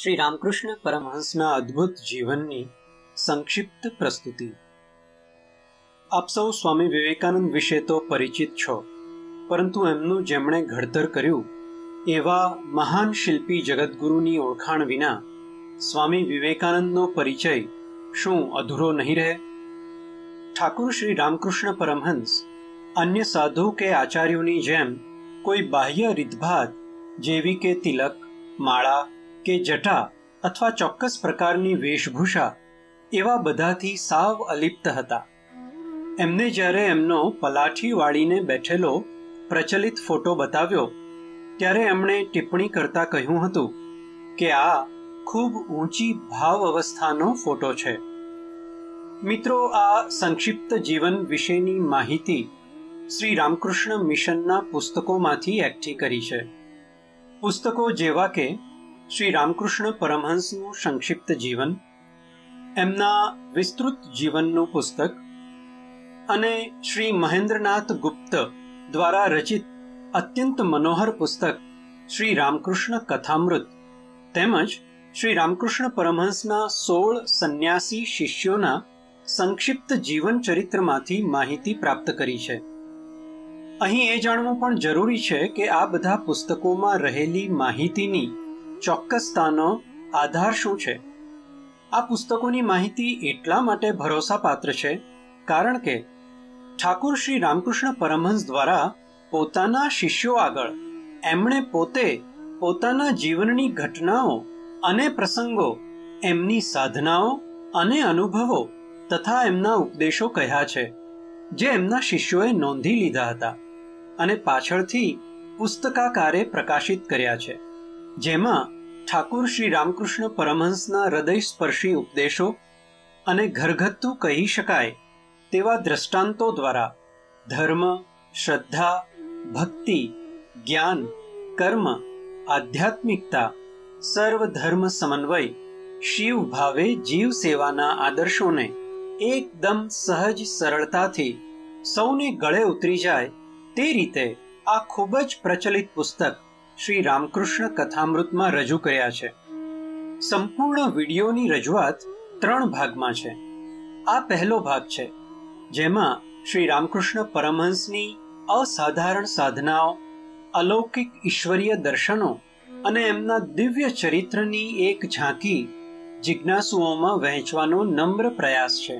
શ્રી રામકૃષ્ણ પરમહંસના અદ્ભુત જીવનની સંક્ષિપ્ત પ્રસ્તુતિ. આપ સૌ સ્વામી વિવેકાનંદ વિશે તો પરિચિત છો, પરંતુ એમનું જેમણે ઘડતર કર્યું, એવા મહાન શિલ્પી જગતગુરુની ઓળખાણ વિના સ્વામી વિવેકાનંદનો પરિચય શું અધૂરો નહીં રહે? ઠાકુર શ્રી રામકૃષ્ણ પરમહંસ, અન્ય સાધુ કે આચાર્યોની જેમ કોઈ બાહ્ય રીતભાત જેવી કે તિલક, માળા કે જટા અથવા ચોક્કસ પ્રકારની વેશભૂષા એવા બધાથી સાવ અલિપ્ત હતા. એમને જ્યારે એમનો પલાઠી વાળીને બેઠેલો પ્રચલિત ફોટો બતાવ્યો, ત્યારે એમણે ટિપ્પણી કરતા કહ્યું હતું કે આ ખૂબ ઊંચી ભાવ અવસ્થાનો ફોટો છે. મિત્રો, આ સંક્ષિપ્ત જીવન વિશેની માહિતી શ્રી રામકૃષ્ણ મિશનના પુસ્તકોમાંથી એકઠી કરી છે. પુસ્તકો જેવા કે શ્રી રામકૃષ્ણ પરમહંસનું સંક્ષિપ્ત જીવન, એમના વિસ્તૃત જીવનનું પુસ્તક અને શ્રી મહેન્દ્રનાથ ગુપ્ત દ્વારા રચિત અત્યંત મનોહર પુસ્તક શ્રી રામકૃષ્ણ કથામૃત તેમજ શ્રી રામકૃષ્ણ પરમહંસના સોળ સંન્યાસી શિષ્યોના સંક્ષિપ્ત જીવન ચરિત્રમાંથી માહિતી પ્રાપ્ત કરી છે. અહીં એ જાણવું પણ જરૂરી છે કે આ બધા પુસ્તકોમાં રહેલી માહિતીની ચોક્કસતાનો આધાર શું છે? આ પુસ્તકોની માહિતી એટલા માટે ભરોસાપાત્ર છે, કારણ કે ઠાકુર શ્રી રામકૃષ્ણ પરમહંસ દ્વારા પોતાના શિષ્યો આગળ એમણે પોતે પોતાના જીવનની ઘટનાઓ અને પ્રસંગો, એમની સાધનાઓ અને અનુભવો તથા એમના ઉપદેશો કહ્યા છે, જે એમના શિષ્યોએ નોંધી લીધા હતા અને પાછળથી પુસ્તકાકારે પ્રકાશિત કર્યા છે. જેમાં ઠાકુર શ્રી રામકૃષ્ણ પરમહંસના હૃદય સ્પર્શી ઉપદેશો અને ઘરગથ્થુ કહી શકાય તેવા દ્રષ્ટાંતો દ્વારા ધર્મ, શ્રદ્ધા, ભક્તિ, જ્ઞાન, કર્મ, આધ્યાત્મિકતા, સર્વ ધર્મ સમન્વય, શિવ ભાવે જીવ સેવાના આદર્શોને એકદમ સહજ સરળતાથી સૌને ગળે ઉતરી જાય તે રીતે આ ખૂબ જ પ્રચલિત પુસ્તક શ્રી રામકૃષ્ણ કથામૃતમાં રજૂ કર્યા છે. સંપૂર્ણ વિડીયોની રજૂઆત ત્રણ ભાગમાં છે. આ પહેલો ભાગ છે, જેમાં શ્રી રામકૃષ્ણ પરમહંસની અસાધારણ સાધનાઓ, અલૌકિક ઈશ્વરીય દર્શનો અને એમના દિવ્ય ચરિત્રની એક ઝાંકી જિજ્ઞાસુઓમાં વહેંચવાનો નમ્ર પ્રયાસ છે.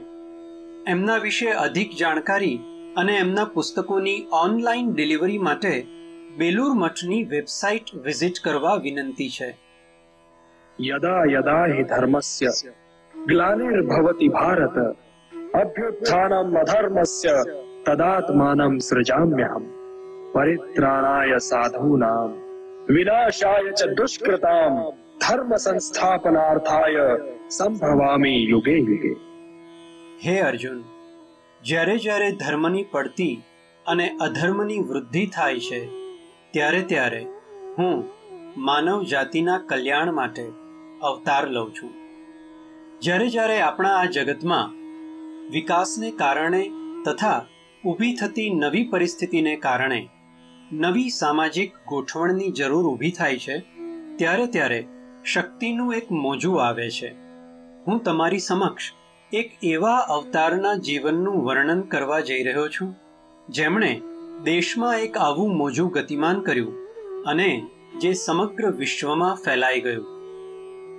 એમના વિશે અધિક જાણકારી અને એમના પુસ્તકોની ઓનલાઈન ડિલિવરી માટે બેલુર મઠની વેબસાઇટ વિઝિટ કરવા વિનંતી છે. યદા યદા હિ ધર્મસ્ય ગ્લાનિર્ભવતિ ભારત અભ્યુત્થાનમ અધર્મસ્ય તદાત્માનમ સૃજામ્યહમ પરિત્રાણાય સાધૂનામ વિનાશાય ચ દુષ્કૃતામ ધર્મ સંસ્થાપનાર્થાય સંભવામી યુગે યુગે. હે અર્જુન જ્યારે જ્યારે ધર્મની પડતી અને અધર્મની વૃદ્ધિ થાય છે ત્યારે ત્યારે હું માનવ જાતિના કલ્યાણ માટે અવતાર લઉં છું. જ્યારે જ્યારે આપણા આ જગતમાં વિકાસને કારણે તથા ઊભી થતી નવી પરિસ્થિતિને કારણે નવી સામાજિક ગોઠવણની જરૂર ઊભી થાય છે, ત્યારે ત્યારે શક્તિનું એક મોજું આવે છે. હું તમારી સમક્ષ એક એવા અવતારના જીવનનું વર્ણન કરવા જઈ રહ્યો છું, જેમણે દેશમાં એક આવું મોજું ગતિમાન કર્યું અને જે સમગ્ર વિશ્વમાં ફેલાઈ ગયું.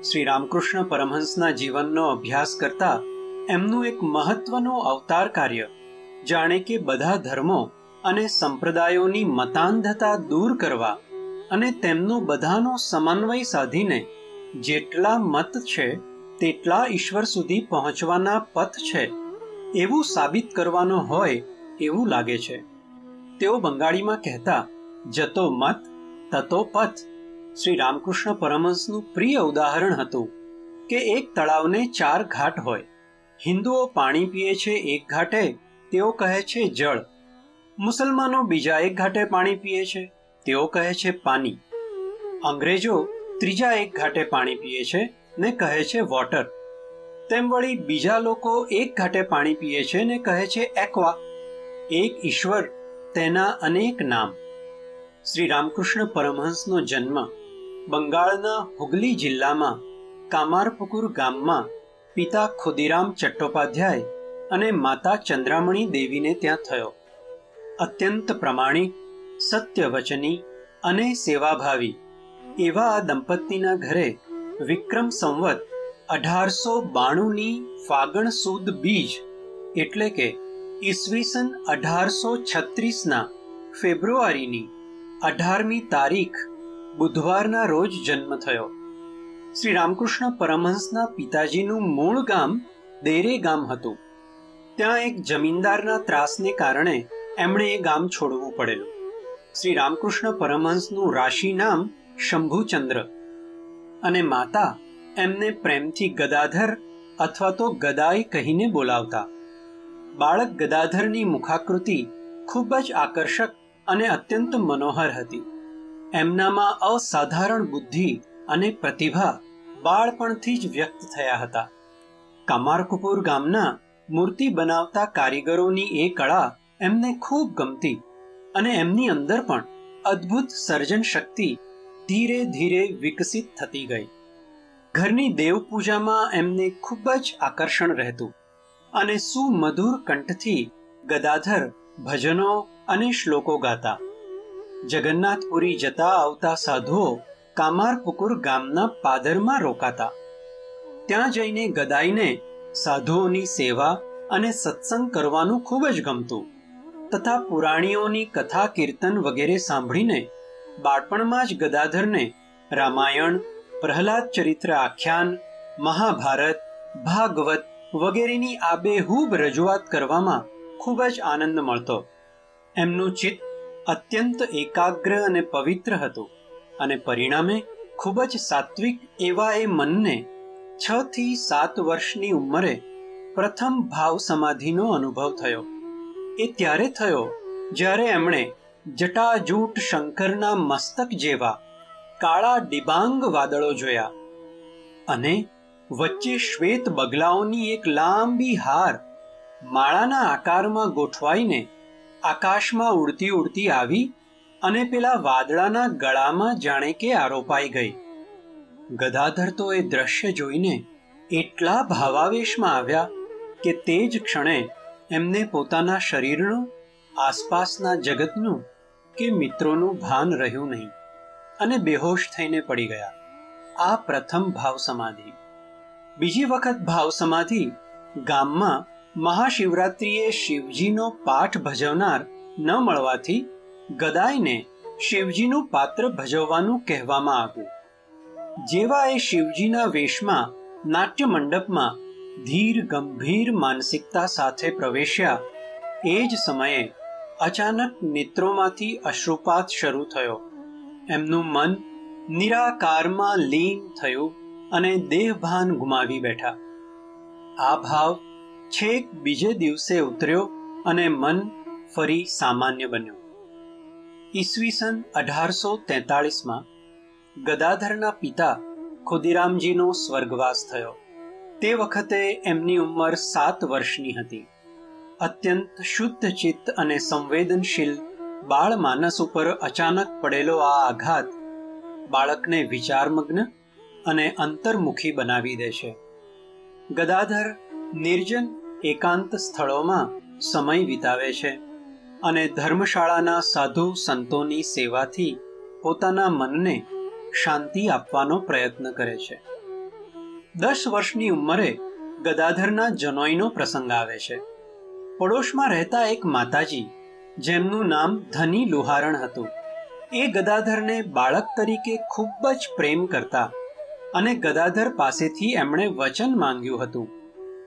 શ્રી રામકૃષ્ણ પરમહંસના જીવનનો અભ્યાસ કરતા એમનું એક મહત્વનું અવતાર કાર્ય જાણે કે બધા ધર્મો અને સંપ્રદાયોની મતાંધતા દૂર કરવા અને તેમનો બધાનો સમન્વય સાધીને જેટલા મત છે તેટલા ઈશ્વર સુધી પહોંચવાના પથ છે એવું સાબિત કરવાનો હોય એવું લાગે છે. તેઓ બંગાળીમાં કહેતા, જતો મત, તતો પથ. શ્રી રામકૃષ્ણ પરમહંસનું પ્રિય ઉદાહરણ હતું કે એક તળાવને ચાર ઘાટ હોય. હિન્દુઓ પાણી પીએ છે એક ઘાટે, તેઓ કહે છે જળ. મુસલમાનો બીજા એક ઘાટે પાણી પીએ છે, તેઓ કહે છે પાણી અંગ્રેજો ત્રીજા એક ઘાટે પાણી પીએ છે ને કહે છે વોટર. તેમ વળી બીજા લોકો એક ઘાટે પાણી પીએ છે ને કહે છે એક્વા. એક ઈશ્વર તેના અનેક નામ. શ્રી રામકૃષ્ણ પરમહંસનો જન્મ બંગાળના હુગલી જિલ્લામાં કામારપુકુર ગામમાં પિતા ખુદીરામ ચટ્ટોપાધ્યાય અને માતા ચંદ્રામણી દેવીને ત્યાં થયો. અત્યંત પ્રમાણિક, સત્યવચની અને સેવાભાવી એવા આ દંપતીના ઘરે વિક્રમ સંવત અઢારસો બાણુંની ફાગણ સુદ બીજ એટલે કે ઈસવીસન અઢારસો છત્રીસના ફેબ્રુઆરીની અઢારમી તારીખ બુધવારના રોજ જન્મ થયો. શ્રી રામકૃષ્ણ પરમહંસના પિતાજીનું મૂળ ગામ દેરે ગામ હતું. ત્યાં એક જમીનદારના ત્રાસને કારણે એમણે એ ગામ છોડવું પડેલું. શ્રી રામકૃષ્ણ પરમહંસનું રાશિ નામ શંભુચંદ્ર અને માતા એમને પ્રેમથી ગદાધર અથવા તો ગદાઈ કહીને બોલાવતા. બાળક ગદાધરની મુખાકૃતિ ખૂબ જ આકર્ષક અને અત્યંત મનોહર હતી. એમનામાં અસાધારણ બુદ્ધિ અને પ્રતિભા બાળપણથી જ વ્યક્ત થયા હતા. કામારકુપુર ગામના મૂર્તિ બનાવતા કારીગરોની એ કળા એમને ખૂબ ગમતી અને એમની અંદર પણ અદ્ભુત સર્જન શક્તિ ધીરે ધીરે વિકસિત થતી ગઈ. ઘરની દેવ પૂજામાં એમને ખૂબ જ આકર્ષણ રહેતું. અને સુમધુર કંઠથી ગદાધર ભજનો અને શ્લોકો ગાતા. જગન્નાથપુરી જતા આવતા સાધુઓ કામારપુકુર ગામના પાદરમાં રોકાતા. ત્યાં જઈને ગદાઈને સાધુઓની સેવા અને સત્સંગ કરવાનું ખૂબ જ ગમતું. તથા પુરાણીઓની કથા કીર્તન વગેરે સાંભળીને બાળપણમાં જ ગદાધરને રામાયણ, પ્રહલાદ ચરિત્ર આખ્યાન, મહાભારત, ભાગવત વગેરેની આબેહૂબ રજૂઆત કરવામાં ખૂબ જ આનંદ મળતો. એમનું ચિત્ત અત્યંત એકાગ્ર અને પવિત્ર હતું અને પરિણામે ખૂબ જ સાત્વિક એવા એ મનને છ થી સાત વર્ષની ઉંમરે પ્રથમ ભાવ સમાધિનો અનુભવ થયો. એ ત્યારે થયો જ્યારે એમણે જટાજૂટ શંકરના મસ્તક જેવા કાળા ડિબાંગ વાદળો જોયા અને વચ્ચે શ્વેત બગલાઓની એક લાંબી હાર માળાના આકારમાં ગોઠવાઈને આકાશમાં ઉડતી ઉડતી આવી અને પેલા વાદળાના ગળામાં જાણે કે આરોપાઈ ગઈ. ગદાધર તો એ દ્રશ્ય જોઈને એટલા ભાવાવેશમાં આવ્યા કે તે જ ક્ષણે એમને પોતાના શરીરનું, આસપાસના જગતનું કે મિત્રોનું ભાન રહ્યું નહીં અને બેહોશ થઈને પડી ગયા. આ પ્રથમ ભાવ સમાધિ બીજી વખત ભાવ સમાધિ. ગામમાં મહાશિવરાત્રિએ શિવજીનો પાઠ ભજવનાર ન મળવાથી ગદાઈને શિવજીનું પાત્ર ભજવવાનું કહેવામાં આવ્યું. જેવા એ શિવજીના વેશમાં નાટ્ય મંડપમાં ધીર, ગંભીર માનસિકતા સાથે પ્રવેશ્યા, એ જ સમયે અચાનક નેત્રોમાંથી અશ્રુપાત શરૂ થયો. એમનું મન નિરાકારમાં લીન થયું. અને દેહભાન ગુમાવી બેઠા. આ ભાવ છેક બીજે દિવસે ઉતર્યો અને મન ફરી સામાન્ય બન્યું. ઈસવીસન અઢારસો તેતાળીસમાં ગદાધરના પિતા ખુદીરામજીનો સ્વર્ગવાસ થયો. તે વખતે એમની ઉંમર સાત વર્ષની હતી. અત્યંત શુદ્ધ ચિત્ત અને સંવેદનશીલ બાળ માનસ ઉપર અચાનક પડેલો આ આઘાત બાળકને વિચારમગ્ન અને અંતર્મુખી બનાવી દે છે. ગદાધર નિર્જન એકાંત સ્થળોમાં સમય વિતાવે છે અને ધર્મશાળાના સાધુ સંતોની સેવાથી પોતાના મનને શાંતિ આપવાનો પ્રયત્ન કરે છે. દસ વર્ષની ઉંમરે ગદાધરના જનોઈનો પ્રસંગ આવે છે. પડોશમાં રહેતા એક માતાજી, જેમનું નામ ધની લુહારણ હતું, એ ગદાધરને બાળક તરીકે ખૂબ જ પ્રેમ કરતા અને ગદાધર પાસેથી એમણે વચન માંગ્યું હતું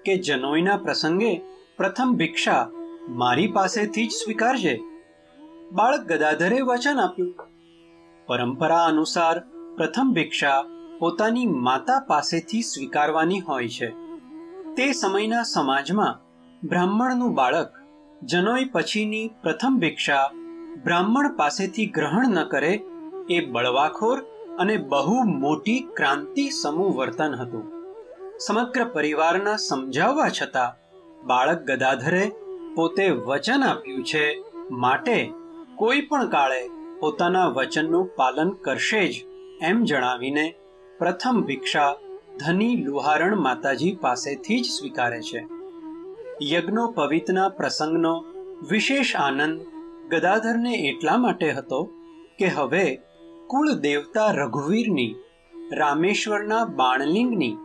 કે જનોઈના પ્રસંગે પ્રથમ ભિક્ષા મારી પાસેથી જ સ્વીકારજે. બાળક ગદાધરે વચન આપ્યું. પરંપરા અનુસાર પ્રથમ ભિક્ષા પોતાની માતા પાસેથી સ્વીકારવાની હોય છે. તે સમયના સમાજમાં બ્રાહ્મણનું બાળક જનોઈ પછીની પ્રથમ ભિક્ષા બ્રાહ્મણ પાસેથી ગ્રહણ ન કરે એ બળવાખોર અને બહુ મોટી ક્રાંતિ સમૂહ વર્તન હતું. સમગ્ર પરિવારના સમજાવવા છતાં, બાળક ગદાધરે પોતે વચન આપ્યું છે, માટે કોઈ પણ કાળે પોતાના વચનનું પાલન કરશે જ, એમ જણાવીને પ્રથમ ભિક્ષા ધની લુહારણ માતાજી પાસેથી જ સ્વીકારે છે. યજ્ઞોપવિતના પ્રસંગનો વિશેષ આનંદ ગદાધરને એટલા માટે હતો કે હવે કુળ દેવતા રઘુવીરની, રામેશ્વરના બાણલિંગની,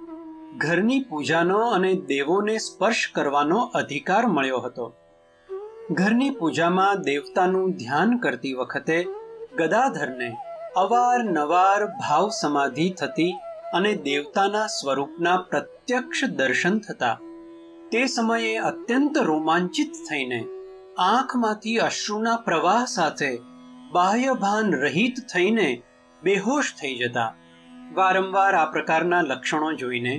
ઘરની પૂજાનો અને દેવોને સ્પર્શ કરવાનો અધિકાર મળ્યો હતો. ઘરની પૂજામાં દેવતાનું ધ્યાન કરતી વખતે ગદાધરને અવારનવાર ભાવ સમાધિ થતી અને દેવતાના સ્વરૂપના પ્રત્યક્ષ દર્શન થતા, તે સમયે અત્યંત રોમાંચિત થઈને આંખમાંથી અશ્રુના પ્રવાહ સાથે બાહ્ય ભાન રહિત થઈને બેહોશ થઈ જતા, વારંવાર આ પ્રકારના લક્ષણો જોઈને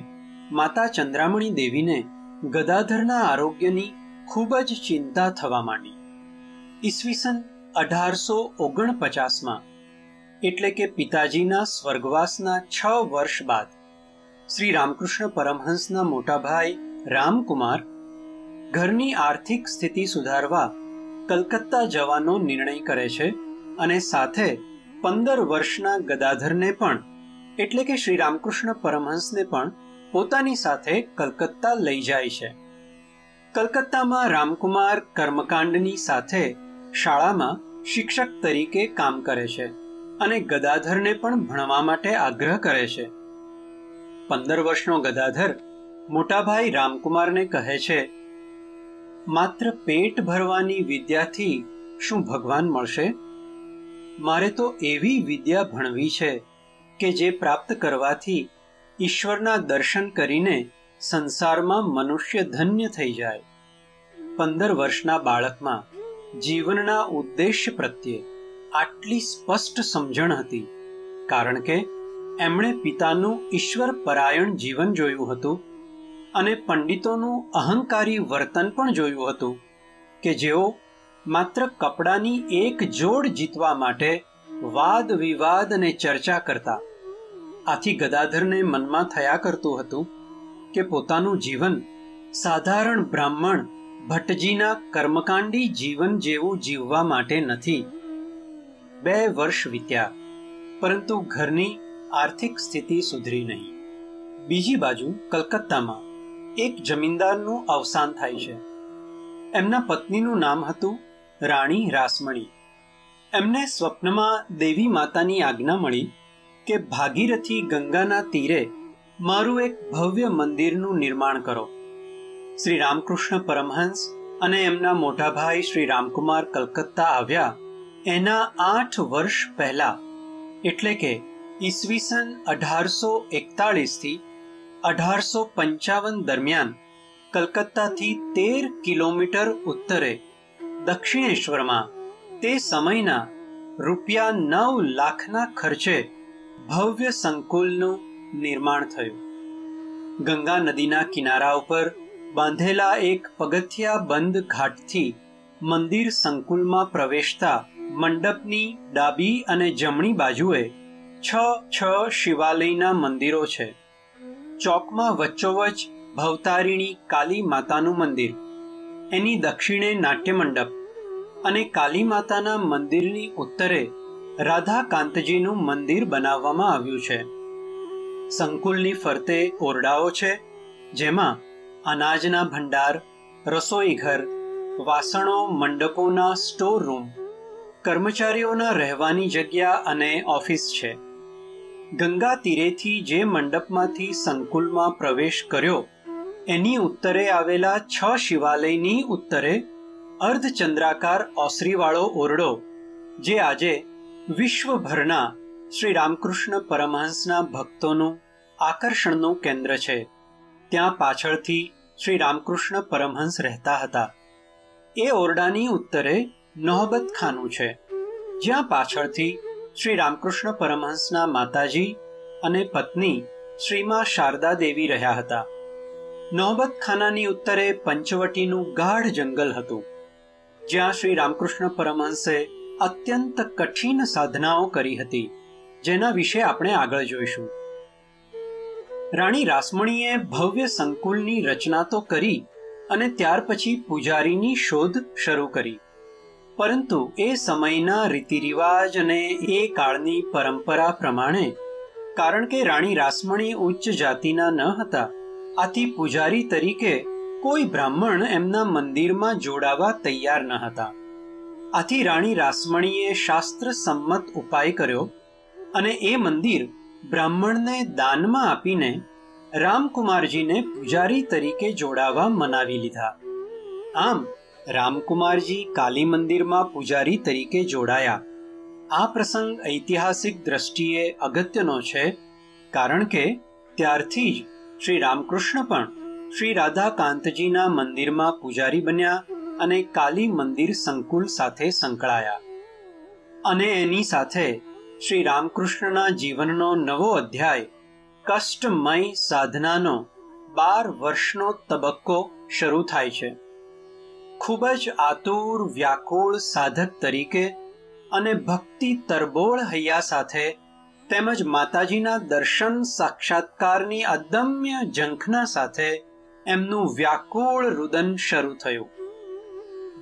માતા ચંદ્રામણી દેવીને ગદાધરના આરોગ્યની ખૂબ જ ચિંતા થવા માંડી. ઈસવીસન અઢારસો ઓગણપચાસમાં, એટલે કે પિતાજીના સ્વર્ગવાસના છ વર્ષ બાદ, શ્રી રામકૃષ્ણ પરમહંસના મોટા ભાઈ રામકુમાર ઘરની આર્થિક સ્થિતિ સુધારવા કલકત્તા જવાનો નિર્ણય કરે છે અને સાથે પંદર વર્ષના ગદાધરને પણ, એટલે કે શ્રી રામકૃષ્ણ પરમહંસને પણ પોતાની સાથે કલકત્તા લઈ જાય છે. કલકત્તામાં રામકુમાર કર્મકાંડની સાથે શાળામાં શિક્ષક તરીકે કામ કરે છે અને ગદાધરને પણ ભણવા માટે આગ્રહ કરે છે. પંદર વર્ષનો ગદાધર મોટાભાઈ રામકુમારને કહે છે, માત્ર પેટ ભરવાની વિદ્યાથી શું ભગવાન મળશે? મારે તો એવી વિદ્યા ભણવી છે કે જે પ્રાપ્ત કરવાથી ઈશ્વરના દર્શન કરીને સંસારમાં મનુષ્ય ધન્ય થઈ જાય. પંદર વર્ષના બાળકમાં જીવનના ઉદ્દેશ્ય પ્રત્યે આટલી સ્પષ્ટ સમજણ હતી, કારણ કે એમણે પિતાનું ઈશ્વર પરાયણ જીવન જોયું હતું અને પંડિતોનું અહંકારી વર્તન પણ જોયું હતું કે જેઓ માત્ર કપડાની એક જોડ જીતવા માટે વાદ વિવાદ અને ચર્ચા કરતા. આથી ગદાધરને મનમાં થયા કરતું હતું કે પોતાનું જીવન સાધારણ બ્રાહ્મણ ભટ્ટજીના કર્મકાંડી જીવન જેવું જીવવા માટે નથી. બે વર્ષ વીત્યા, પરંતુ ઘરની આર્થિક સ્થિતિ સુધરી નહીં. બીજી બાજુ કલકત્તામાં એક જમીનદારનું અવસાન થાય છે. એમના પત્નીનું નામ હતું રાણી રાસમણી એમને સ્વપ્નમાં દેવી માતાની આજ્ઞા મળી કે ભાગીરથી ગંગાના તીરે મારું એક ભવ્ય મંદિરનું નિર્માણ કરો. શ્રી રામકૃષ્ણ પરમહંસ અને એમના મોટા ભાઈ શ્રી રામકુમાર કલકત્તા આવ્યા એના આઠ વર્ષ પહેલા. એટલે કે ઈસવીસન અઢારસો એકતાળીસથી અઢારસો પંચાવન દરમિયાન કલકત્તાથી તેર કિલોમીટર ઉત્તરે દક્ષિણેશ્વરમાં તે સમયના રૂપિયા નવ લાખના ખર્ચે ભવ્ય સંકુલનું નિર્માણ થયું. ગંગા નદીના કિનારા ઉપર બાંધેલા એક પગથિયા બંધ ઘાટથી મંદિર સંકુલમાં પ્રવેશતા મંડપની ડાબી અને જમણી બાજુએ છ છ શિવાલયના મંદિરો છે. ચોકમાં વચ્ચોવચ ભવતારિણી કાલી માતાનું મંદિર. એની દક્ષિણે નાટ્ય મંડપ અને કાલી માતાના મંદિરની ઉત્તરે રાધા કાંતજીનું મંદિર બનાવવામાં આવ્યું છે. સંકુલની ફરતે ઓરડાઓ છે, જેમાં અનાજના ભંડાર રસોઈ ઘર વાસણો, મંડપોના સ્ટોર રૂમ, કર્મચારીઓના રહેવાની જગ્યા અને ઓફિસ છે. ગંગા તીરેથી જે મંડપમાંથી સંકુલમાં પ્રવેશ કર્યો એની ઉત્તરે આવેલા છ શિવાલયની ઉત્તરે અર્ધચંદ્રાકાર ઓસરીવાળો ઓરડો, જે આજે વિશ્વભરના શ્રી રામકૃષ્ણ પરમહંસના ભક્તોનું આકર્ષણનું કેન્દ્ર છે. ત્યાં પાછળથી શ્રી રામકૃષ્ણ પરમહંસ રહેતા હતા. એ ઓરડાની ઉત્તરે નોહબતખાનું છે. જ્યાં પાછળથી શ્રી રામકૃષ્ણ પરમહંસના માતાજી અને પત્ની શ્રીમાં શારદા દેવી રહ્યા હતા. નોહબત ખાનાની ઉત્તરે પંચવટીનું ગાઢ જંગલ હતું, જ્યાં શ્રી રામકૃષ્ણ પરમહંસે અત્યંત કઠિન સાધનાઓ કરી હતી, જેના વિશે આપણે આગળ જોઈશું. રાણી રાસમણીએ ભવ્ય સંકુલની રચના તો કરી અને ત્યાર પછી પૂજારીની શોધ શરૂ કરી. પરંતુ એ સમયના રીતિરિવાજ અને એ કાળની પરંપરા પ્રમાણે, કારણ કે રાણી રાસમણી ઉચ્ચ જાતિના ન હતા આથી પૂજારી તરીકે કોઈ બ્રાહ્મણ એમના મંદિરમાં જોડાવા તૈયાર ન હતા. આથી રાણી રાસમણીએ શાસ્ત્ર સંમત ઉપાય કર્યો અને એ મંદિર બ્રાહ્મણને દાનમાં આપીને રામકુમારજીને પૂજારી તરીકે જોડાવા મનાવી લીધા. આમ રામકુમારજી કાલી મંદિરમાં પૂજારી તરીકે જોડાયા. આ પ્રસંગ ઐતિહાસિક દ્રષ્ટિએ અગત્યનો છે, કારણ કે ત્યારથી જ શ્રી રામકૃષ્ણ પણ શ્રી રાધાકાંતજીના મંદિરમાં પૂજારી બન્યા અને કાલી મંદિર સંકુલ સાથે સંકળાયા. અને એની સાથે શ્રી રામકૃષ્ણના જીવનનો નવો અધ્યાય, કષ્ટમય સાધનાનો બાર વર્ષનો તબક્કો શરૂ થાય છે. ખૂબ જ આતુર, વ્યાકુળ સાધક તરીકે અને ભક્તિ તરબોળ હૈયા સાથે તેમજ માતાજીના દર્શન સાક્ષાત્કારની અદમ્ય ઝંખના સાથે એમનું વ્યાકુળ રુદન શરૂ થયું.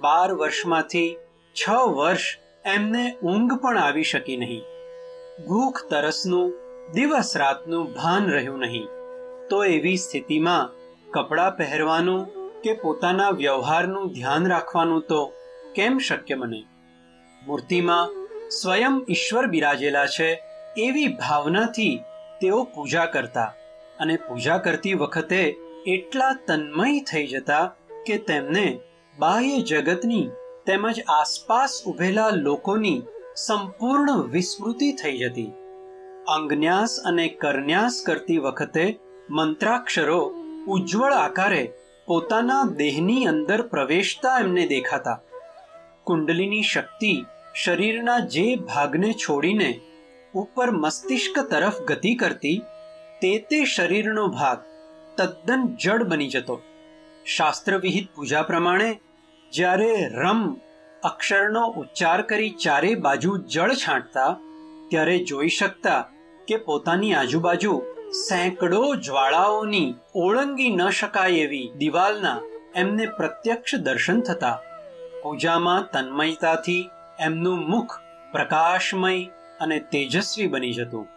બાર વર્ષમાંથી છ વર્ષ એમને ઊંઘ પણ આવી શકી નહીં. ભૂખ તરસનું, દિવસ રાતનું ભાન રહ્યું નહીં. તો એવી સ્થિતિમાં કપડાં પહેરવાનું કે પોતાના વ્યવહારનું ધ્યાન રાખવાનું તો કેમ શક્ય બને? મૂર્તિમાં સ્વયં ઈશ્વર બિરાજેલા છે એવી ભાવનાથી તેઓ પૂજા કરતા અને પૂજા કરતી વખતે એટલા તન્મય થઈ જતા કે તેમને બાહ્ય જગતની તેમજ આસપાસ ઉભેલા લોકોની સંપૂર્ણ વિસ્મૃતિ થઈ જતી. અંગન્યાસ અને કરન્યાસ કરતી વખતે મંત્રાક્ષરો ઉજ્જવળ આકારે પોતાના દેહની અંદર પ્રવેશતા એમને દેખાતા. કુંડલીની શક્તિ શરીરના જે ભાગને છોડીને ઉપર મસ્તિષ્ક તરફ ગતિ કરતી તે તે શરીરનો ભાગ તદ્દન જડ બની જતો. શાસ્ત્રવિહિત પૂજા પ્રમાણે જ્યારે રમ અક્ષરનો ઉચ્ચાર કરી ચારે બાજુ જળ છાંટતા, ત્યારે જોઈ શકતા કે પોતાની આજુબાજુ સેંકડો જ્વાળાઓની ઓળંગી ન શકાય એવી દિવાલના એમને પ્રત્યક્ષ દર્શન થતા. પૂજામાં તન્મયતાથી એમનું મુખ પ્રકાશમય અને તેજસ્વી બની જતું.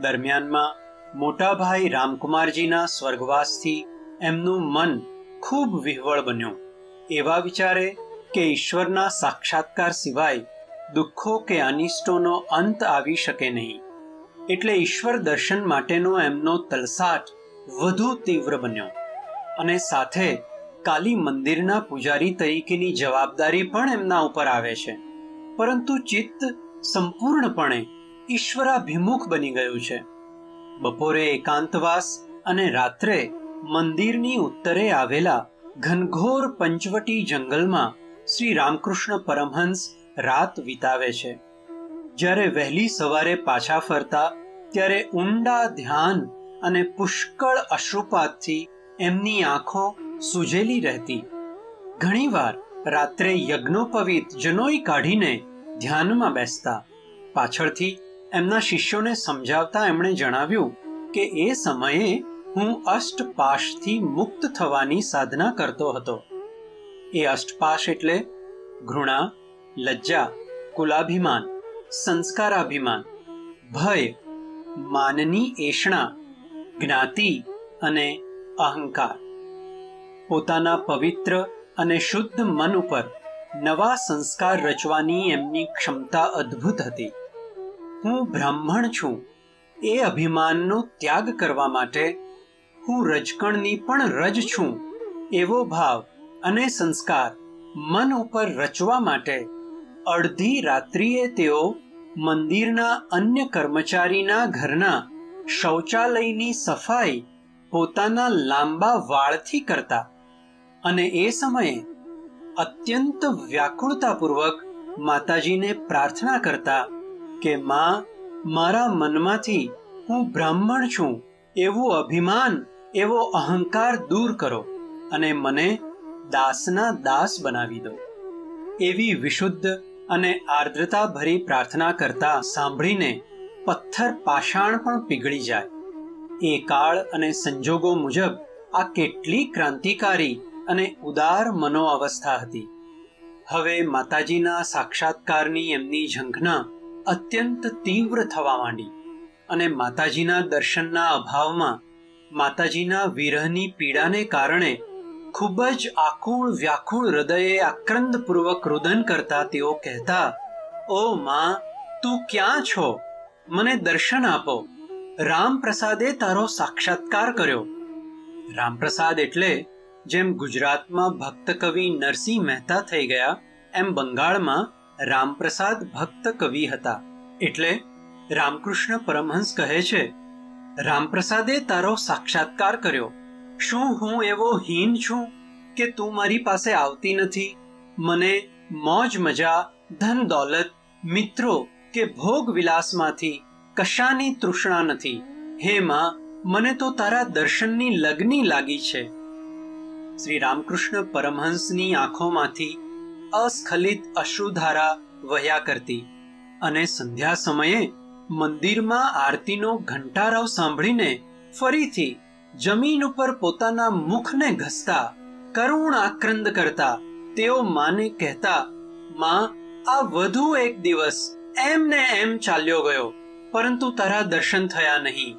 દરમિયાનમાં મોટાભાઈ રામકુમારજીના સ્વર્ગવાસથી એમનું મન ખૂબ વિહવળ બન્યું. એવા વિચારે કે ઈશ્વરના સાક્ષાત્કાર સિવાય દુઃખો કે અનિષ્ટોનો અંત આવી શકે નહીં. એટલે ઈશ્વર દર્શન માટેનો એમનો તલસાટ વધુ તીવ્ર બન્યો. અને સાથે કાલી મંદિરના પૂજારી તરીકેની જવાબદારી પણ એમના ઉપર આવે છે. પરંતુ ચિત્ત સંપૂર્ણપણે ઈશ્વરાભિમુખ બની ગયું છે. બપોરે એકાંતવાસ અને રાત્રે મંદિરની ઉત્તરે આવેલા ઘનઘોર પંચવટી જંગલમાં શ્રી રામકૃષ્ણ પરમહંસ રાત વિતાવે છે. જ્યારે વહેલી સવારે પાછા ફરતા, ત્યારે ઊંડા ધ્યાન અને પુષ્કળ અશ્રુપાતથી એમની આંખો સુજેલી રહેતી. ઘણીવાર રાત્રે યજ્ઞોપવિત જનોઈ કાઢીને ધ્યાનમાં બેસતા પાછળથી એમના શિષ્યોને સમજાવતા એમણે જણાવ્યું કે એ સમયે હું અષ્ટપાશથી મુક્ત થવાની સાધના કરતો હતો. એ અષ્ટપાશ એટલે ઘૃણા, લજ્જા, કુલાભિમાન, સંસ્કારાભિમાન, ભય, માનની એષણા, જ્ઞાતિ અને અહંકાર. પોતાના પવિત્ર અને શુદ્ધ મન ઉપર નવા સંસ્કાર રચવાની એમની ક્ષમતા અદ્ભુત હતી. હું બ્રાહ્મણ છું. એ અભિમાનનો ત્યાગ કરવા માટે હું રજકણની પણ રજ છું. એવો ભાવ અને સંસ્કાર મન ઉપર રચવા માટે અડધી રાત્રિએ તેઓ મંદિરના અન્ય કર્મચારીના ઘરના શૌચાલયની સફાઈ પોતાના લાંબા વાળથી કરતા અને એ સમયે અત્યંત વ્યાકુળતાપૂર્વક માતાજીને પ્રાર્થના કરતા કે, માં, મારા મનમાંથી હું બ્રાહ્મણ છું. એવું અભિમાન, એવો અહંકાર દૂર કરો અને મને દાસના દાસ બનાવી દો. એવી વિશુદ્ધ અને આર્દ્રતા ભરી પ્રાર્થના કરતા સાંભળીને પથ્થર પાષાણ પણ પીગળી જાય. એ કાળ અને સંજોગો મુજબ આ કેટલી ક્રાંતિકારી અને ઉદાર મનો અવસ્થા હતી. હવે માતાજીના સાક્ષાત્કારની એમની ઝંખના અત્યંત તીવ્ર થવા માંડી અને માતાજીના દર્શનના અભાવમાં માતાજીના વિરહની પીડાને કારણે ખૂબ જ આકુળ વ્યાકુળ હૃદયે આક્રંદપૂર્વક રુદન કરતા તેઓ કહેતા, ઓ માં, તું ક્યાં છો? મને દર્શન આપો. રામપ્રસાદે તારો સાક્ષાત્કાર કર્યો. રામપ્રસાદ એટલે જેમ ગુજરાતમાં ભક્ત કવિ નરસિંહ મહેતા થઈ ગયા, એમ બંગાળમાં રામપ્રસાદ ભક્ત કવિ હતા. એટલે રામકૃષ્ણ પરમહંસ કહે છે, રામપ્રસાદે તારો સાક્ષાત્કાર કર્યો. શું હું એવો હીન છું કે તું મારી પાસે આવતી નથી? મને મોજ, મજા, ધન, દોલત, મિત્રો કે ભોગ વિલાસમાંથી કશાની તૃષ્ણા નથી. હે માં, મને તો તારા દર્શનની લગ્ની લાગી છે. શ્રી રામકૃષ્ણ પરમહંસની આંખોમાંથી અસ્ખલિત અશ્રુધારા વહ્યા કરતી અને સંધ્યા સમયે મંદિરમાં આરતીનો ઘંટારવ સાંભળીને ફરીથી જમીન ઉપર પોતાના મુખને ઘસતા કરુણ આક્રંદ કરતા, તેઓ માને કહેતા, માં, આ વધુ એક દિવસ એમ ને એમ ચાલ્યો ગયો, પરંતુ તારા દર્શન થયા નહીં.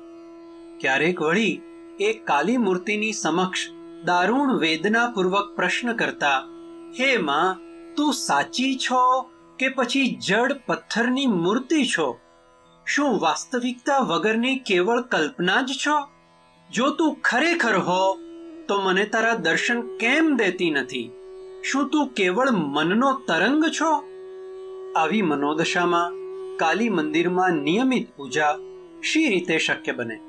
ક્યારેક વળી એ કાલી મૂર્તિની સમક્ષ દારૂણ વેદનાપૂર્વક પ્રશ્ન કરતા, હે માં, તું સાચી છો કે પછી જડ પથ્થરની મૂર્તિ છો? શું વાસ્તવિકતા વગરની કેવળ કલ્પના જ છો? જો તું ખરેખર હો, તો મને તારા દર્શન કેમ દેતી નથી? શું તું કેવળ મનનો તરંગ છો? આવી મનોદશામાં કાલી મંદિરમાં નિયમિત પૂજા શી રીતે શક્ય બને?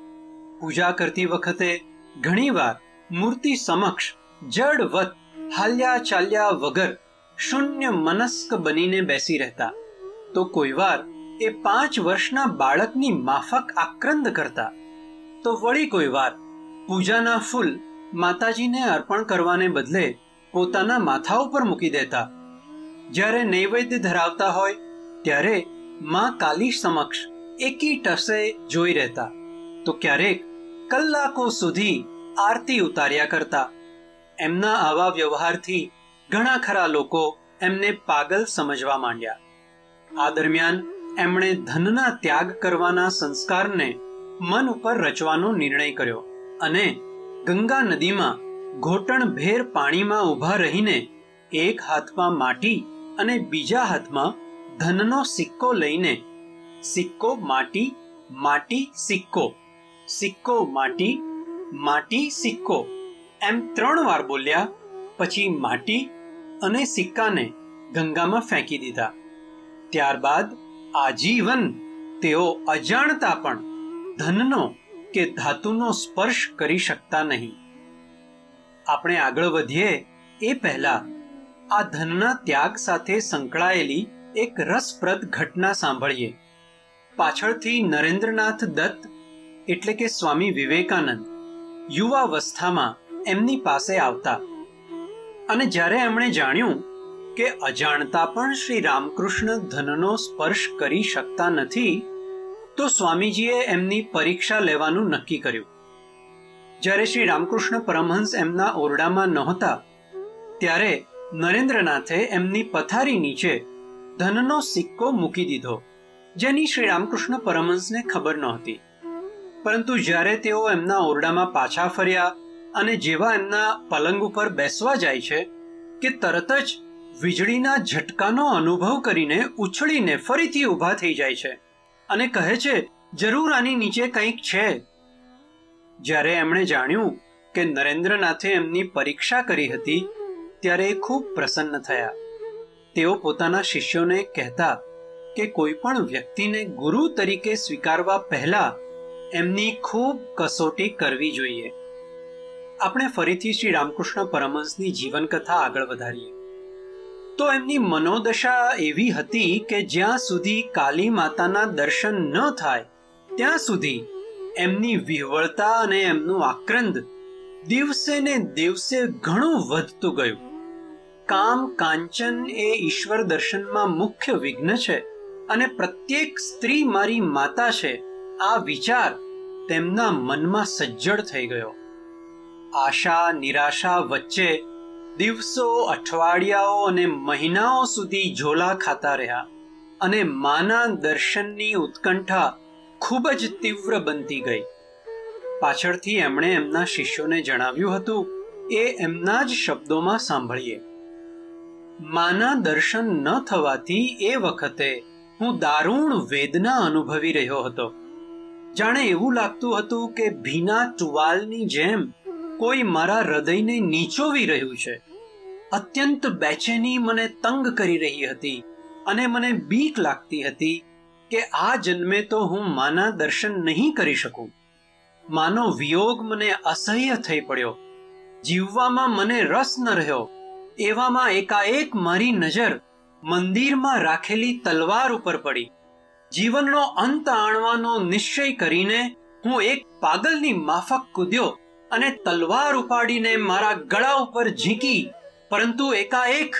પૂજા કરતી વખતે ઘણીવાર મૂર્તિ સમક્ષ જડવત હાલ્યા ચાલ્યા વગર શૂન્ય મનસ્ક બનીને બેસી રહેતા. તો કોઈવાર એ પાંચ વર્ષના બાળકની માફક આક્રંદ કરતા. તો વળી કોઈ વાર પૂજાના ફૂલ માતાજીને અર્પણ કરવાને બદલે પોતાના માથા ઉપર મૂકી દેતા. જ્યારે નૈવેદ્ય ધરાવતા હોય, ત્યારે માં કાલી સમક્ષ એકી ટસે જોઈ રહેતા. તો ક્યારેક કલાકો સુધી આરતી ઉતાર્યા કરતા. એમના આવા વ્યવહારથી ઘણા ખરા લોકો એમને પાગલ સમજવા માંડ્યા. આ દરમિયાન એમણે ધનના ત્યાગ કરવાના સંસ્કારને મન ઉપર રચવાનો નિર્ણય કર્યો અને ગંગા નદીમાં ઘોટણ ભેર પાણીમાં ઊભા રહીને એક હાથમાં માટી અને બીજા હાથમાં ધનનો સિક્કો લઈને સિક્કો માટી માટી સિક્કો સિક્કો માટી માટી સિક્કો. એમ ત્રણ વાર બોલ્યા, પછી માટી અને સિક્કાને ગંગામાં ફેંકી દીધા. ત્યારબાદ આજીવન તેઓ અજાણતા પણ ધનનો કે ધાતુનો સ્પર્શ કરી શકતા નહીં. આપણે આગળ વધીએ, એ પહેલા આ ધનના ત્યાગ સાથે સંકળાયેલી એક રસપ્રદ ઘટના સાંભળીએ. પાછળથી નરેન્દ્રનાથ દત્ત એટલે કે સ્વામી વિવેકાનંદ યુવાવસ્થામાં એમની પાસે આવતા. અને જ્યારે એમણે જાણ્યું કે અજાણતા પણ શ્રી રામકૃષ્ણ ધનનો સ્પર્શ કરી શકતા નથી, તો સ્વામીજીએ એમની પરીક્ષા લેવાનું નક્કી કર્યું. જ્યારે શ્રી રામકૃષ્ણ પરમહંસ એમના ઓરડામાં નહોતા, ત્યારે નરેન્દ્રનાથે એમની પથારી નીચે ધનનો સિક્કો મૂકી દીધો, જેની શ્રી રામકૃષ્ણ પરમહંસને ખબર નહોતી. પરંતુ જ્યારે તેઓ એમના ઓરડામાં પાછા ફર્યા અને જેવા એમના પલંગ ઉપર બેસવા જાય છે કે તરત જ વીજળીના ઝટકાનો અનુભવ કરીને ઉછળીને ફરીથી ઊભા થઈ જાય છે અને કહે છે, જરૂર આની નીચે કંઈક છે. જ્યારે એમણે જાણ્યું કે નરેન્દ્રનાથે એમની પરીક્ષા કરી હતી, ત્યારે એ ખૂબ પ્રસન્ન થયા. તેઓ પોતાના શિષ્યોને કહેતા કે કોઈ પણ વ્યક્તિને ગુરુ તરીકે સ્વીકારવા પહેલા એમની ખૂબ કસોટી કરવી જોઈએ. આપણે ફરીથી શ્રી રામકૃષ્ણ પરમહંસની જીવનકથા આગળ વધારીએ. તો એમની મનોદશા એવી હતી કે જ્યાં સુધી કાલી માતાના દર્શન ન થાય, ત્યાં સુધી એમની વિહવળતા અને એમનું આક્રંદ દિવસે ને દિવસે ઘણું વધતું ગયું. કામ કાંચન એ ઈશ્વર દર્શનમાં મુખ્ય વિઘ્ન છે અને પ્રત્યેક સ્ત્રી મારી માતા છે આ વિચાર તેમના મનમાં સજ્જડ થઈ ગયો. આશા, નિરાશા વચ્ચે દિવસો, અઠવાડિયાઓ અને મહિનાઓ સુધી ઝોલા ખાતા રહ્યા અને માના દર્શનની ઉત્કંઠા ખૂબ જ તીવ્ર બનતી ગઈ. પાછળથી એમણે એમના શિષ્યોને જણાવ્યું હતું, એ એમના જ શબ્દોમાં સાંભળીએ. માના દર્શન ન થવાથી એ વખતે હું દારૂણ વેદના અનુભવી રહ્યો હતો. જાણે એવું લાગતું હતું કે ભીના ટુવાલની જેમ કોઈ મારા હૃદયને નીચોવી રહ્યું છે. અત્યંત બેચેની મને તંગ કરી રહી હતી અને મને બીક લાગતી હતી કે આ જન્મે તો હું માના દર્શન નહીં કરી શકું. માનો વિયોગ મને અસહ્ય થઈ પડ્યો. જીવવામાં મને રસ ન રહ્યો. એવામાં એકાએક મારી નજર મંદિરમાં રાખેલી તલવાર ઉપર પડી. જીવનનો અંત આણવાનો નિશ્ચય કરીને હું એક પાગલની માફક કૂદ્યો અને તલવાર ઉપાડીને મારા ગળા ઉપર ઝીકી. પરંતુ એકાએક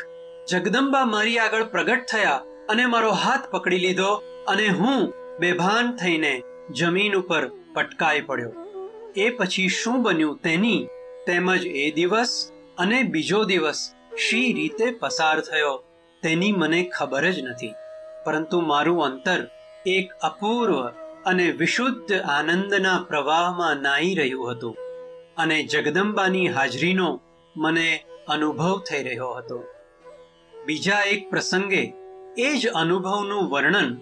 જગદંબા મારી આગળ પ્રગટ થયા અને મારો હાથ પકડી લીધો અને હું બેભાન થઈને જમીન ઉપર પટકાઈ પડ્યો. એ પછી શું બન્યું તેની તેમજ એ દિવસ અને બીજો દિવસ શી રીતે પસાર થયો તેની મને ખબર જ નથી. પરંતુ મારું અંતર એક અપૂર્વ અને વિશુદ્ધ આનંદના પ્રવાહમાં નાહી રહ્યું હતું અને જગદંબાની હાજરીનો મને અનુભવ થઈ રહ્યો હતો. બીજા એક પ્રસંગે એ જ અનુભવનું વર્ણન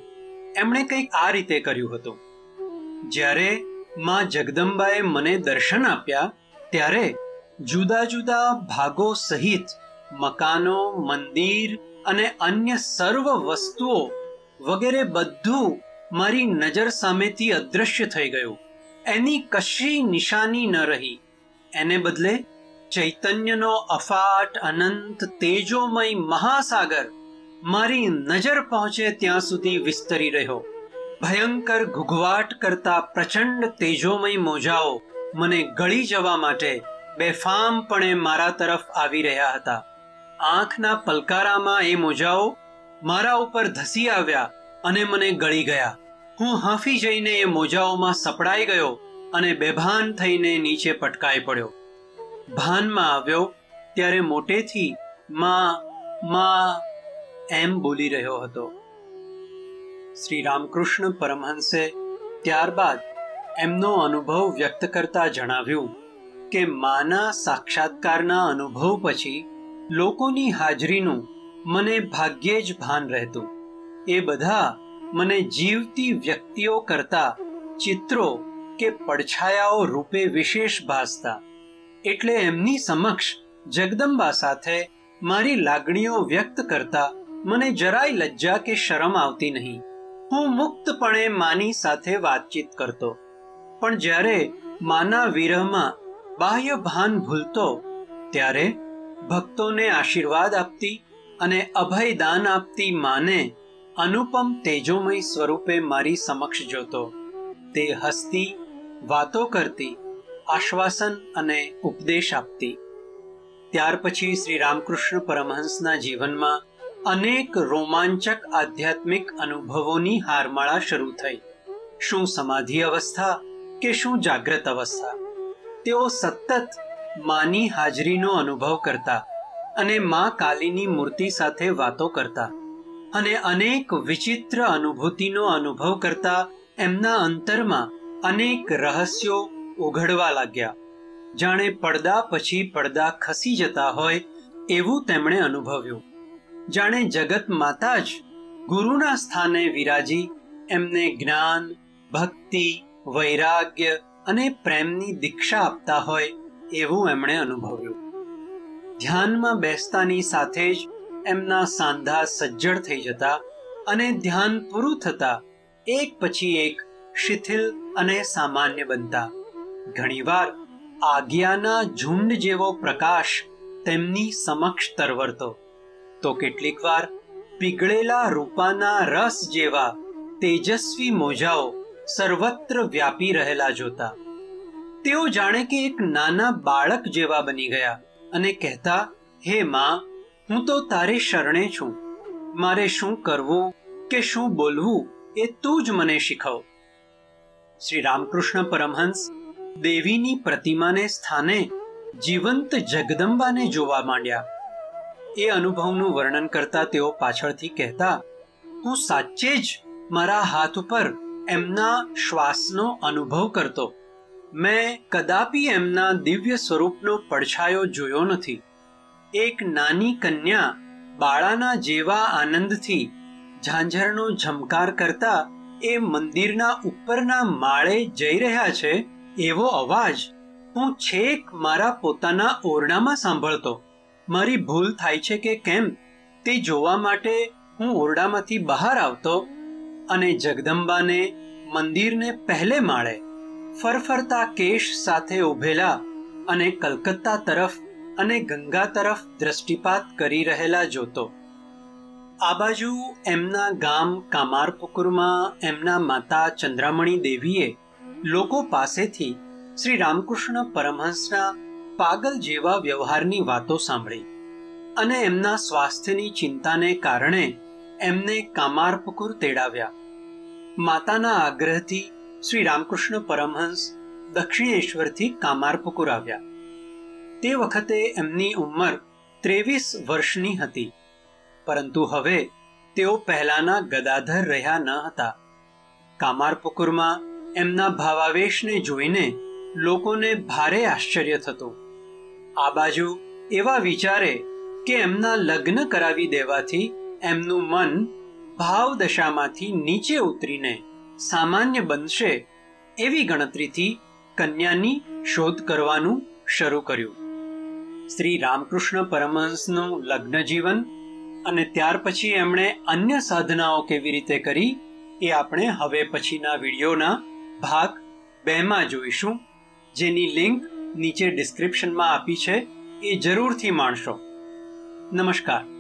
એમણે કંઈક આ રીતે કર્યું હતું. જ્યારે માં જગદંબાએ મને દર્શન આપ્યા, ત્યારે જુદા જુદા ભાગો સહિત મકાનો, મંદિર અને અન્ય સર્વ વસ્તુઓ વગેરે બધું મારી નજર સામેથી અદૃશ્ય થઈ ગયું. એની કશી નિશાની ન રહી. એને બદલે ચૈતન્યનો અફાટ, અનંત, તેજોમય મહાસાગર મારી નજર પહોંચે ત્યાં સુધી વિસ્તરી રહ્યો. ભયંકર ઘૂઘવાટ કરતા પ્રચંડ તેજોમય મોજાઓ મને ગળી જવા માટે બેફામપણે મારા તરફ આવી રહ્યા હતા. આંખના પલકારામાં એ મોજાઓ મારા ઉપર ધસી આવ્યા અને મને ગળી ગયા. હું હાંફી જઈને એ મોજાઓમાં સપડાઈ ગયો અને બેભાન થઈને નીચે પટકાઈ પડ્યો. ભાનમાં આવ્યો ત્યારે મોટેથી માં માં, એમ બોલી રહ્યો હતો. શ્રી રામકૃષ્ણ પરમહંસે ત્યારબાદ એમનો અનુભવ વ્યક્ત કરતા જણાવ્યું કે માના સાક્ષાત્કારના અનુભવ પછી લોકોની હાજરીનું મને ભાગ્યે જ ભાન રહેતું. એ બધા મને જીવતી વ્યક્તિઓ કરતા ચિત્રો કે પડછાયાઓ રૂપે વિશેષ ભાસતા. એટલે એમની સમક્ષ જગદંબા સાથે મારી લાગણીઓ વ્યક્ત કરતા મને જરાય લજ્જા કે શરમ આવતી નહીં. હું મુક્તપણે માની સાથે વાતચીત કરતો. પણ જ્યારે માના વિરહમાં બાહ્ય ભાન ભૂલતો, ત્યારે ભક્તોને આશીર્વાદ આપતી અને અભય દાન આપતી માને અનુપમ તેજોમય સ્વરૂપે મારી સમક્ષ જોતો. તે હસતી, વાતો કરતી, આશ્વાસન અને ઉપદેશ આપતી. ત્યાર પછી શ્રી રામકૃષ્ણ પરમહંસના જીવનમાં અનેક રોમાંચક આધ્યાત્મિક અનુભવોની હારમાળા શરૂ થઈ. શું સમાધિ અવસ્થા કે શું જાગ્રત અવસ્થા? તેઓ સતત માની હાજરીનો અનુભવ કરતા અને મા કાલીની મૂર્તિ સાથે વાતો કરતા અને અનેક વિચિત્ર અનુભૂતિનો અનુભવ કરતા એમના અંતરમાં અનેક રહસ્યો ઉઘડવા લાગ્યા. જાણે પડદા પછી પડદા ખસી જતા હોય એવું તેમણે અનુભવ્યું. જાણે જગત માતા જ ગુરુના સ્થાને વિરાજી એમને જ્ઞાન, ભક્તિ, વૈરાગ્ય અને પ્રેમની દીક્ષા આપતા હોય એવું એમણે અનુભવ્યું. ધ્યાનમાં બેસતાની સાથે જ એમના સાંધા સજ્જડ થઈ જતા અને ધ્યાન પૂરું થતા એક પછી એક શિથિલ અને સામાન્ય બનતા. ઘણીવાર આજ્ઞાના ઝુંડ જેવો પ્રકાશ તેમની સમક્ષ તરવરતો. તો કેટલીક વાર પીગળેલા રૂપાના રસ જેવા તેજસ્વી મોજાઓ સર્વત્ર વ્યાપી રહેલા જોતા. તેઓ જાણે કે એક નાના બાળક જેવા બની ગયા. અને કહેતા, હે માં, હું તો તારે શરણે છું. મારે શું કરવું કે શું બોલવું એ તું જ મને શીખવ. શ્રી રામકૃષ્ણ પરમહંસ દેવીની પ્રતિમાને સ્થાને જીવંત જગદંબાને જોવા માંડ્યા. એ અનુભવનું વર્ણન કરતા તેઓ પાછળથી કહેતા હું સાચે જ મારા હાથ ઉપર એમના શ્વાસનો અનુભવ કરતો. મેં કદાપી એમના દિવ્ય સ્વરૂપનો પડછાયો જોયો નથી. એક નાની કન્યા બાળાના જેવા આનંદથી ઝાંઝરનો ઝમકાર કરતા એ મંદિરના ઉપરના માળે જઈ રહ્યા છે, એવો અવાજ હું છેક મારા પોતાના ઓરડામાં સાંભળતો. મારી ભૂલ થાય છે કે કેમ તે જોવા માટે હું ઓરડામાંથી બહાર આવતો અને જગદંબાને મંદિરને પહેલે માળે ફરફરતા કેશ સાથે ઉભેલા અને કલકત્તા તરફ અને ગંગા તરફ દ્રષ્ટિપાત કરી રહેલા જોતો. આ બાજુ એમના ગામ કામારપુકુરમાં એમના માતા ચંદ્રામણી દેવીએ લોકો પાસેથી શ્રી રામકૃષ્ણ પરમહંસના પાગલ જેવા વ્યવહારની વાતો સાંભળી અને એમના સ્વાસ્થ્યની ચિંતાને કારણે એમને કામારપુકુર તેડાવ્યા. માતાના આગ્રહથી શ્રી રામકૃષ્ણ પરમહંસ દક્ષિણેશ્વરથી કામારપુકુર આવ્યા. તે વખતે એમની ઉંમર ત્રેવીસ વર્ષની હતી. પરંતુ હવે તેઓ પહેલાના ગદાધર રહ્યા ન હતા. કામારપુકુરમાં એમના ભાવાવેશને જોઈને લોકોને ભારે આશ્ચર્ય થતું. આ બાજુ એવા વિચારે કે એમના લગ્ન કરાવી દેવાથી એમનું મન ભાવ દશામાંથી નીચે ઉતરીને સામાન્ય બનશે એવી ગણતરીથી કન્યાની શોધ કરવાનું શરૂ કર્યું. શ્રી રામકૃષ્ણ પરમહંસનું લગ્ન જીવન અને ત્યાર પછી એમણે અન્ય સાધનાઓ કેવી રીતે કરી એ આપણે હવે પછીના વિડીયોના ભાગ બેમાં જોઈશું. જેની લિંક નીચે ડિસ્ક્રિપ્શનમાં આપી છે, એ જરૂરથી માણશો. નમસ્કાર.